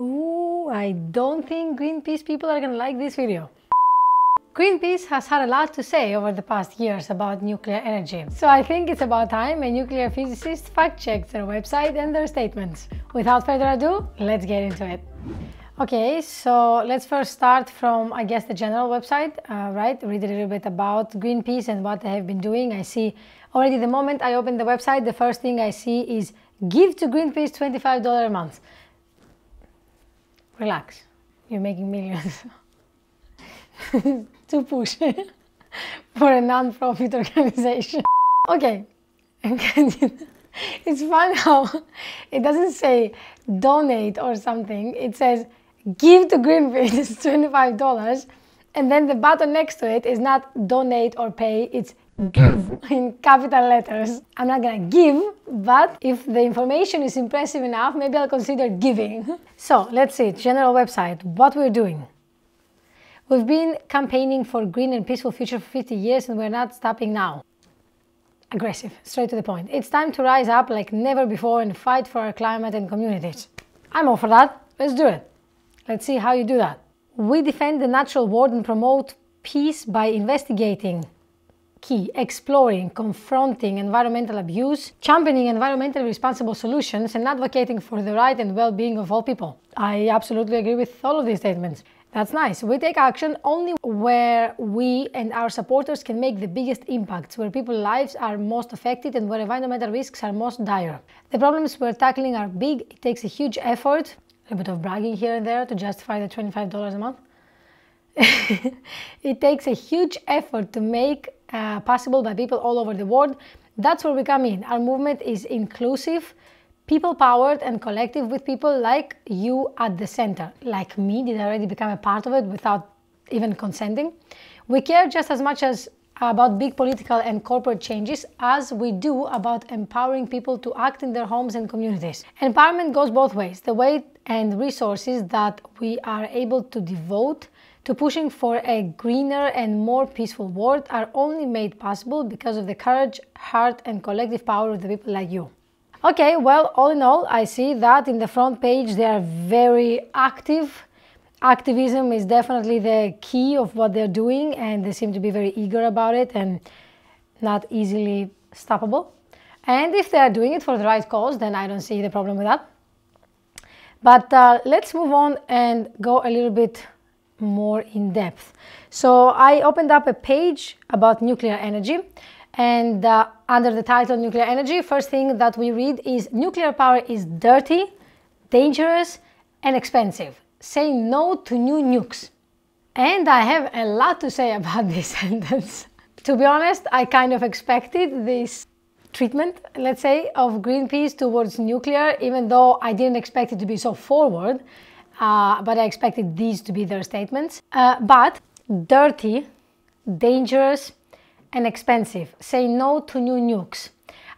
Ooh, I don't think Greenpeace people are gonna like this video. Greenpeace has had a lot to say over the past years about nuclear energy, so I think it's about time a nuclear physicist fact checks their website and their statements. Without further ado, let's get into it. Okay, so let's first start from, I guess, the general website, uh, right? Read a little bit about Greenpeace and what they have been doing. I see already the moment I open the website, the first thing I see is give to Greenpeace $25 a month. Relax, you're making millions. to push for a non-profit organization. okay, it's fun how it doesn't say donate or something. It says give to Greenpeace $25 and then the button next to it is not donate or pay, it's give hmm. in capital letters. I'm not gonna give, but if the information is impressive enough, maybe I'll consider giving. So let's see, general website, what we're doing. We've been campaigning for green and peaceful future for 50 years and we're not stopping now. Aggressive, straight to the point. It's time to rise up like never before and fight for our climate and communities. I'm all for that. Let's do it. Let's see how you do that. We defend the natural world and promote peace by investigating, key, exploring, confronting environmental abuse, championing environmentally responsible solutions, and advocating for the right and well-being of all people. I absolutely agree with all of these statements. That's nice. We take action only where we and our supporters can make the biggest impacts, where people's lives are most affected and where environmental risks are most dire. The problems we're tackling are big, it takes a huge effort, a bit of bragging here and there to justify the $25 a month. it takes a huge effort to make uh, possible by people all over the world. That's where we come in. Our movement is inclusive, people powered and collective with people like you at the center, like me, did I already become a part of it without even consenting. We care just as much as about big political and corporate changes as we do about empowering people to act in their homes and communities. Empowerment goes both ways. The way and resources that we are able to devote to pushing for a greener and more peaceful world are only made possible because of the courage, heart, and collective power of the people like you. Okay, well, all in all, I see that in the front page they are very active. Activism is definitely the key of what they're doing, and they seem to be very eager about it and not easily stoppable. And if they are doing it for the right cause, then I don't see the problem with that. But uh, let's move on and go a little bit more in depth. So I opened up a page about nuclear energy and uh, under the title Nuclear Energy, first thing that we read is nuclear power is dirty, dangerous, and expensive. Say no to new nukes. And I have a lot to say about this sentence. to be honest, I kind of expected this treatment, let's say, of Greenpeace towards nuclear, even though I didn't expect it to be so forward, uh, but I expected these to be their statements. Uh, but dirty, dangerous, and expensive. Say no to new nukes.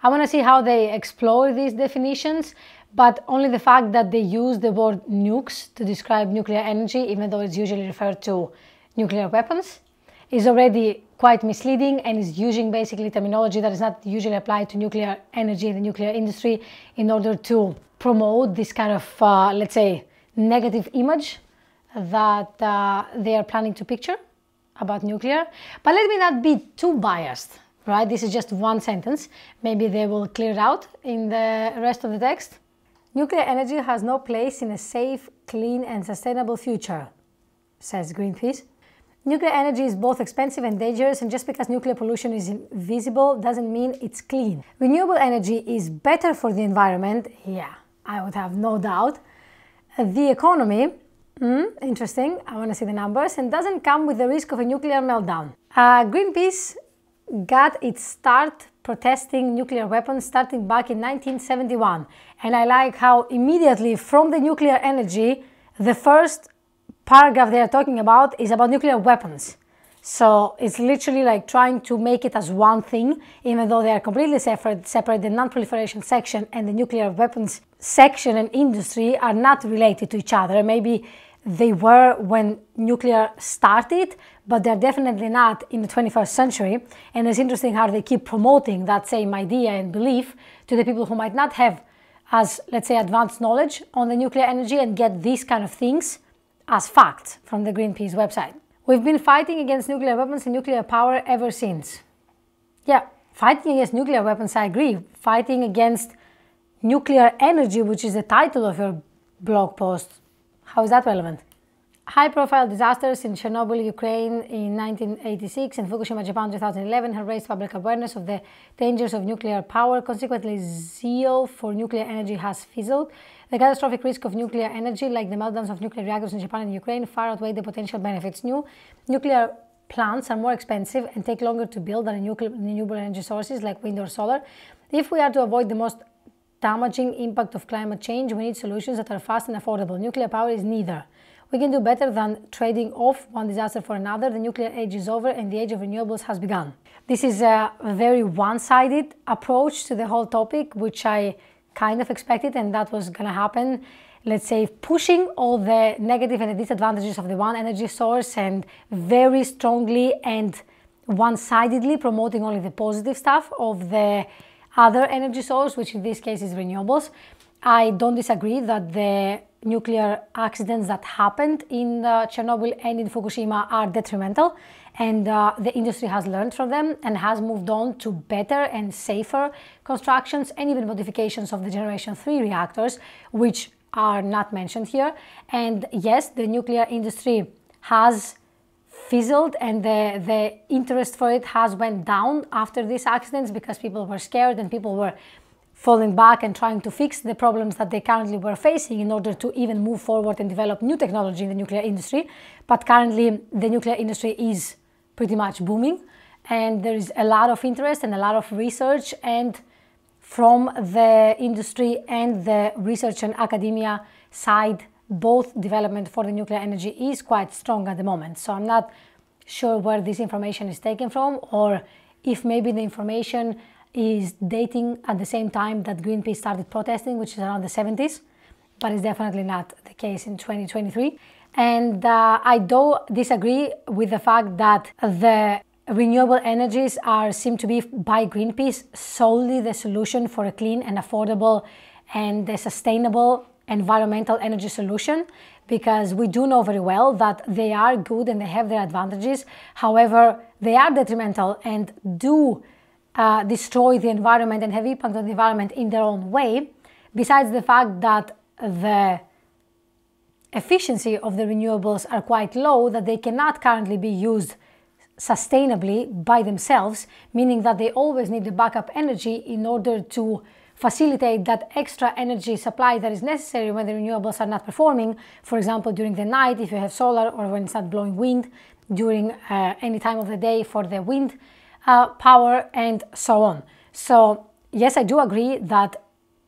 I want to see how they explore these definitions, but only the fact that they use the word nukes to describe nuclear energy, even though it's usually referred to nuclear weapons, is already quite misleading and is using basically terminology that is not usually applied to nuclear energy in the nuclear industry in order to promote this kind of, uh, let's say, negative image that uh, they are planning to picture about nuclear. But let me not be too biased, right? This is just one sentence. Maybe they will clear it out in the rest of the text. Nuclear energy has no place in a safe, clean and sustainable future, says Greenpeace. Nuclear energy is both expensive and dangerous, and just because nuclear pollution is invisible doesn't mean it's clean. Renewable energy is better for the environment, yeah, I would have no doubt. The economy, Mm, interesting. I want to see the numbers. And doesn't come with the risk of a nuclear meltdown. Uh, Greenpeace got its start protesting nuclear weapons starting back in 1971. And I like how immediately from the nuclear energy, the first paragraph they are talking about is about nuclear weapons. So it's literally like trying to make it as one thing, even though they are completely separate, separate the non-proliferation section and the nuclear weapons section and industry are not related to each other. Maybe they were when nuclear started, but they're definitely not in the 21st century. And it's interesting how they keep promoting that same idea and belief to the people who might not have as, let's say, advanced knowledge on the nuclear energy and get these kind of things as facts from the Greenpeace website. We've been fighting against nuclear weapons and nuclear power ever since. Yeah, fighting against nuclear weapons, I agree. Fighting against nuclear energy, which is the title of your blog post, how is that relevant? High profile disasters in Chernobyl, Ukraine in 1986 and Fukushima, Japan 2011 have raised public awareness of the dangers of nuclear power. Consequently, zeal for nuclear energy has fizzled. The catastrophic risk of nuclear energy, like the meltdowns of nuclear reactors in Japan and Ukraine, far outweigh the potential benefits. New nuclear plants are more expensive and take longer to build than renewable energy sources like wind or solar. If we are to avoid the most damaging impact of climate change, we need solutions that are fast and affordable. Nuclear power is neither. We can do better than trading off one disaster for another. The nuclear age is over and the age of renewables has begun. This is a very one-sided approach to the whole topic, which I kind of expected and that was going to happen. Let's say pushing all the negative and the disadvantages of the one energy source and very strongly and one-sidedly promoting only the positive stuff of the other energy source, which in this case is renewables. I don't disagree that the nuclear accidents that happened in uh, Chernobyl and in Fukushima are detrimental and uh, the industry has learned from them and has moved on to better and safer constructions and even modifications of the generation 3 reactors which are not mentioned here. And yes the nuclear industry has fizzled and the, the interest for it has went down after these accidents because people were scared and people were falling back and trying to fix the problems that they currently were facing in order to even move forward and develop new technology in the nuclear industry. But currently, the nuclear industry is pretty much booming, and there is a lot of interest and a lot of research and from the industry and the research and academia side, both development for the nuclear energy is quite strong at the moment. So I'm not sure where this information is taken from or if maybe the information is dating at the same time that Greenpeace started protesting, which is around the 70s, but it's definitely not the case in 2023. And uh, I do disagree with the fact that the renewable energies are seem to be by Greenpeace solely the solution for a clean and affordable and sustainable environmental energy solution because we do know very well that they are good and they have their advantages. However, they are detrimental and do uh, destroy the environment and have impact on the environment in their own way, besides the fact that the efficiency of the renewables are quite low, that they cannot currently be used sustainably by themselves, meaning that they always need the backup energy in order to facilitate that extra energy supply that is necessary when the renewables are not performing. For example, during the night, if you have solar, or when it's not blowing wind, during uh, any time of the day for the wind uh, power, and so on. So, yes, I do agree that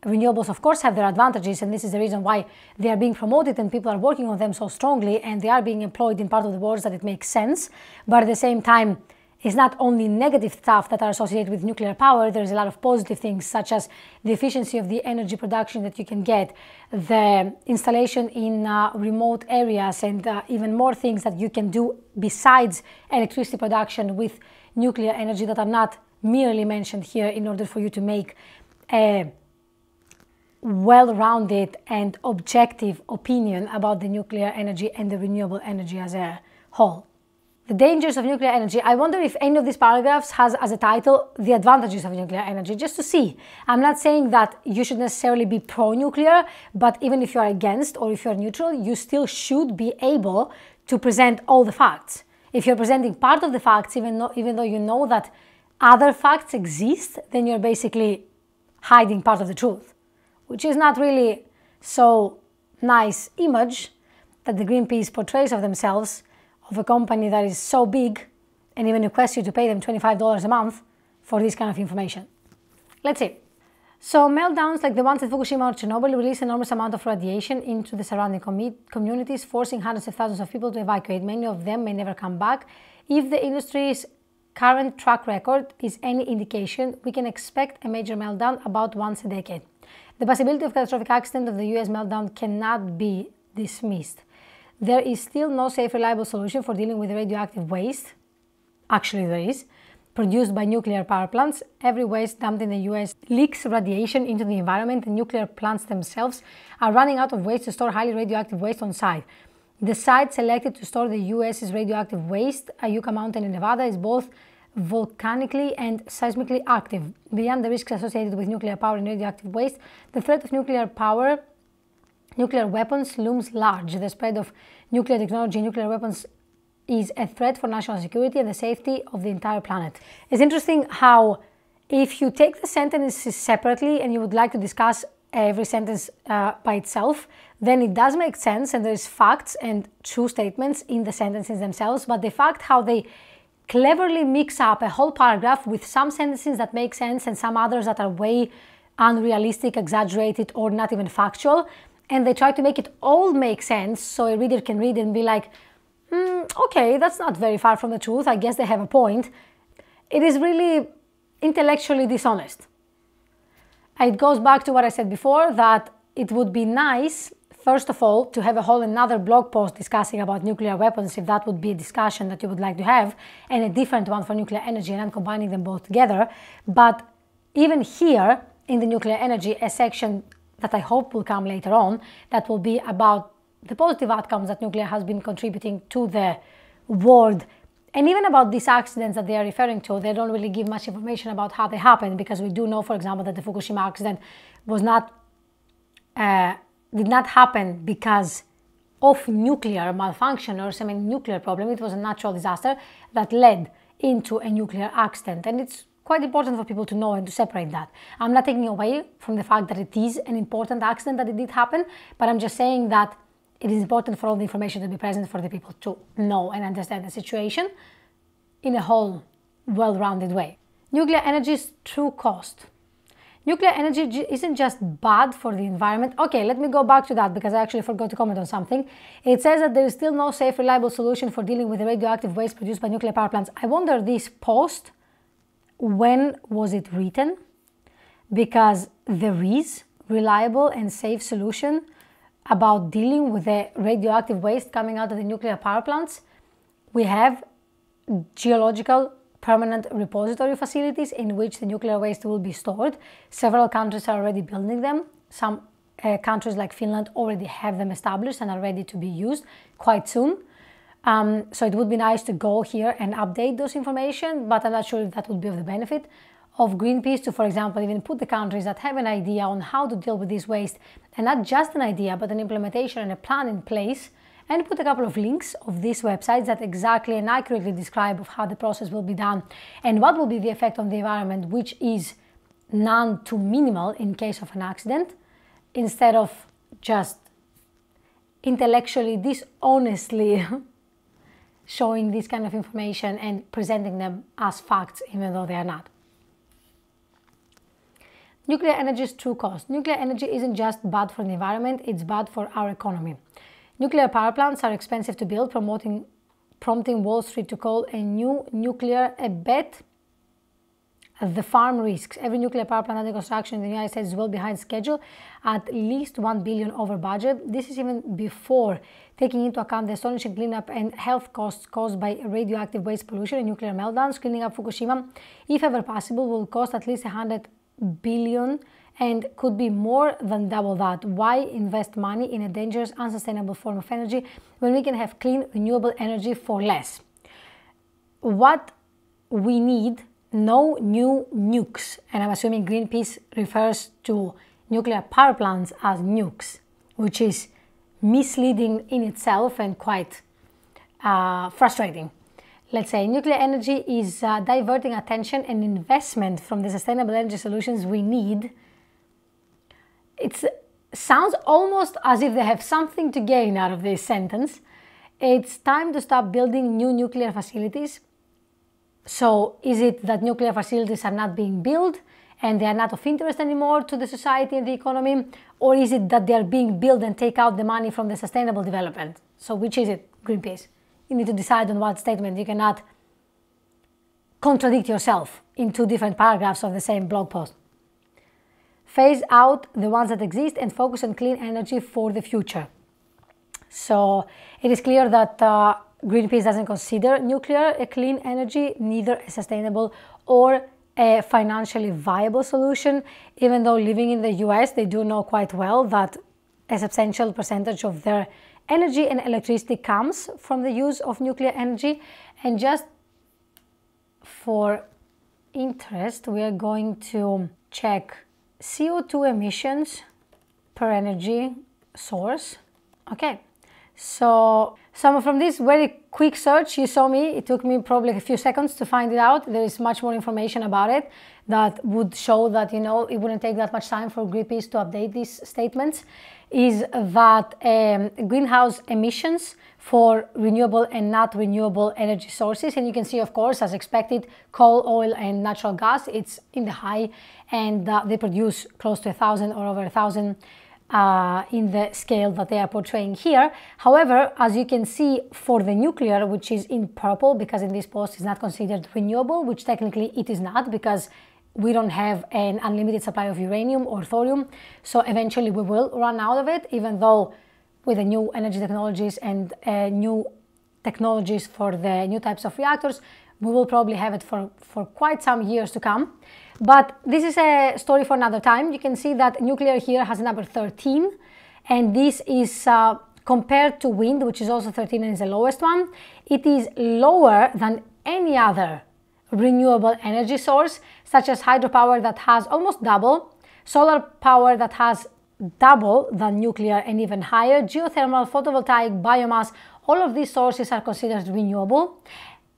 renewables, of course, have their advantages, and this is the reason why they are being promoted and people are working on them so strongly, and they are being employed in part of the world that it makes sense. But at the same time, it's not only negative stuff that are associated with nuclear power, there's a lot of positive things, such as the efficiency of the energy production that you can get, the installation in uh, remote areas, and uh, even more things that you can do besides electricity production with nuclear energy that are not merely mentioned here in order for you to make a well-rounded and objective opinion about the nuclear energy and the renewable energy as a whole. The dangers of nuclear energy. I wonder if any of these paragraphs has as a title the advantages of nuclear energy, just to see. I'm not saying that you should necessarily be pro-nuclear, but even if you are against or if you're neutral, you still should be able to present all the facts. If you're presenting part of the facts, even though, even though you know that other facts exist, then you're basically hiding part of the truth, which is not really so nice image that the Greenpeace portrays of themselves of a company that is so big and even requests you to pay them $25 a month for this kind of information. Let's see. So meltdowns like the ones at Fukushima or Chernobyl release enormous amount of radiation into the surrounding com communities, forcing hundreds of thousands of people to evacuate. Many of them may never come back. If the industry's current track record is any indication, we can expect a major meltdown about once a decade. The possibility of catastrophic accident of the US meltdown cannot be dismissed. There is still no safe, reliable solution for dealing with radioactive waste. Actually, there is. Produced by nuclear power plants. Every waste dumped in the US leaks radiation into the environment. The nuclear plants themselves are running out of waste to store highly radioactive waste on site. The site selected to store the US's radioactive waste, Yucca Mountain in Nevada, is both volcanically and seismically active. Beyond the risks associated with nuclear power and radioactive waste, the threat of nuclear power, nuclear weapons looms large. The spread of nuclear technology and nuclear weapons is a threat for national security and the safety of the entire planet. It's interesting how if you take the sentences separately and you would like to discuss every sentence uh, by itself, then it does make sense and there's facts and true statements in the sentences themselves. But the fact how they cleverly mix up a whole paragraph with some sentences that make sense and some others that are way unrealistic, exaggerated, or not even factual, and they try to make it all make sense so a reader can read and be like, mm, okay, that's not very far from the truth. I guess they have a point. It is really intellectually dishonest. It goes back to what I said before that it would be nice, first of all, to have a whole another blog post discussing about nuclear weapons, if that would be a discussion that you would like to have, and a different one for nuclear energy, and I'm combining them both together. But even here in the nuclear energy, a section that I hope will come later on that will be about the positive outcomes that nuclear has been contributing to the world. And even about these accidents that they are referring to, they don't really give much information about how they happened because we do know, for example, that the Fukushima accident was not uh, did not happen because of nuclear malfunction or some nuclear problem. It was a natural disaster that led into a nuclear accident, and it's quite important for people to know and to separate that. I'm not taking away from the fact that it is an important accident that it did happen, but I'm just saying that it is important for all the information to be present for the people to know and understand the situation in a whole well-rounded way. Nuclear energy's true cost. Nuclear energy isn't just bad for the environment. Okay, let me go back to that because I actually forgot to comment on something. It says that there is still no safe, reliable solution for dealing with the radioactive waste produced by nuclear power plants. I wonder this post, when was it written? Because there is reliable and safe solution about dealing with the radioactive waste coming out of the nuclear power plants, we have geological permanent repository facilities in which the nuclear waste will be stored. Several countries are already building them. Some uh, countries like Finland already have them established and are ready to be used quite soon. Um, so it would be nice to go here and update those information, but I'm not sure if that would be of the benefit of Greenpeace to, for example, even put the countries that have an idea on how to deal with this waste, and not just an idea, but an implementation and a plan in place, and put a couple of links of these websites that exactly and accurately describe of how the process will be done and what will be the effect on the environment, which is none to minimal in case of an accident, instead of just intellectually dishonestly showing this kind of information and presenting them as facts even though they are not. Nuclear energy's true cost. Nuclear energy isn't just bad for the environment, it's bad for our economy. Nuclear power plants are expensive to build, promoting, prompting Wall Street to call a new nuclear a bet the farm risks. Every nuclear power plant under construction in the United States is well behind schedule, at least 1 billion over budget. This is even before taking into account the astonishing cleanup and health costs caused by radioactive waste pollution and nuclear meltdowns. Cleaning up Fukushima, if ever possible, will cost at least 100 billion and could be more than double that. Why invest money in a dangerous, unsustainable form of energy when we can have clean, renewable energy for less? What we need, no new nukes, and I'm assuming Greenpeace refers to nuclear power plants as nukes, which is misleading in itself and quite uh, frustrating let's say nuclear energy is uh, diverting attention and investment from the sustainable energy solutions we need. It sounds almost as if they have something to gain out of this sentence. It's time to stop building new nuclear facilities. So is it that nuclear facilities are not being built and they are not of interest anymore to the society and the economy? Or is it that they are being built and take out the money from the sustainable development? So which is it greenpeace you need to decide on what statement. You cannot contradict yourself in two different paragraphs of the same blog post. Phase out the ones that exist and focus on clean energy for the future. So it is clear that uh, Greenpeace doesn't consider nuclear a clean energy, neither a sustainable or a financially viable solution, even though living in the US, they do know quite well that a substantial percentage of their energy and electricity comes from the use of nuclear energy. And just for interest, we are going to check CO2 emissions per energy source. Okay, so some from this very quick search you saw me, it took me probably a few seconds to find it out. There is much more information about it that would show that, you know, it wouldn't take that much time for Greenpeace to update these statements is that um, greenhouse emissions for renewable and not renewable energy sources. And you can see, of course, as expected, coal, oil, and natural gas, it's in the high, and uh, they produce close to a thousand or over a thousand uh, in the scale that they are portraying here. However, as you can see for the nuclear, which is in purple, because in this post is not considered renewable, which technically it is not, because we don't have an unlimited supply of uranium or thorium. So eventually we will run out of it, even though with the new energy technologies and uh, new technologies for the new types of reactors, we will probably have it for, for quite some years to come. But this is a story for another time. You can see that nuclear here has number 13, and this is uh, compared to wind, which is also 13 and is the lowest one. It is lower than any other renewable energy source, such as hydropower that has almost double, solar power that has double than nuclear and even higher, geothermal, photovoltaic, biomass, all of these sources are considered renewable.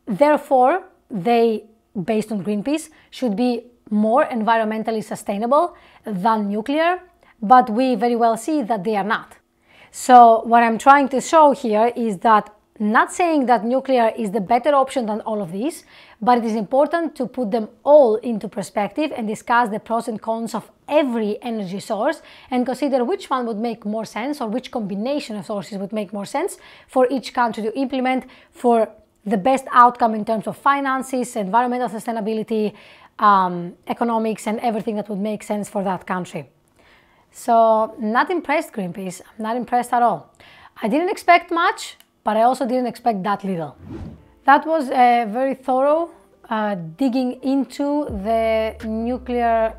Therefore, they, based on Greenpeace, should be more environmentally sustainable than nuclear, but we very well see that they are not. So what I'm trying to show here is that not saying that nuclear is the better option than all of these, but it is important to put them all into perspective and discuss the pros and cons of every energy source and consider which one would make more sense or which combination of sources would make more sense for each country to implement for the best outcome in terms of finances, environmental sustainability, um, economics, and everything that would make sense for that country. So, not impressed, Greenpeace. I'm not impressed at all. I didn't expect much, but I also didn't expect that little. That was a very thorough uh, digging into the nuclear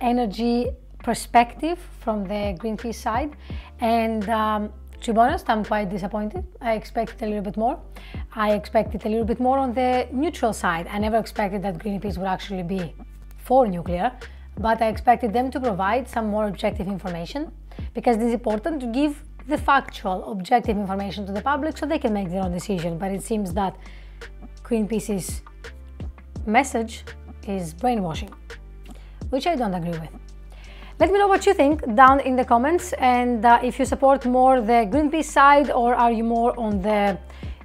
energy perspective from the Greenpeace side. And um, to be honest, I'm quite disappointed. I expected a little bit more. I expected a little bit more on the neutral side. I never expected that Greenpeace would actually be for nuclear, but I expected them to provide some more objective information because it is important to give the factual, objective information to the public so they can make their own decision. But it seems that Greenpeace's message is brainwashing, which I don't agree with. Let me know what you think down in the comments and uh, if you support more the Greenpeace side or are you more on the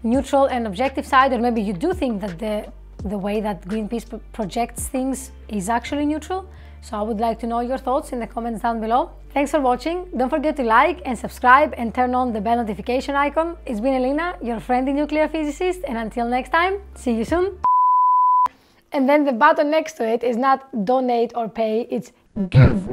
neutral and objective side or maybe you do think that the, the way that Greenpeace projects things is actually neutral. So I would like to know your thoughts in the comments down below. Thanks for watching. Don't forget to like and subscribe and turn on the bell notification icon. It's been Elina, your friendly nuclear physicist, and until next time, see you soon. And then the button next to it is not donate or pay, it's give.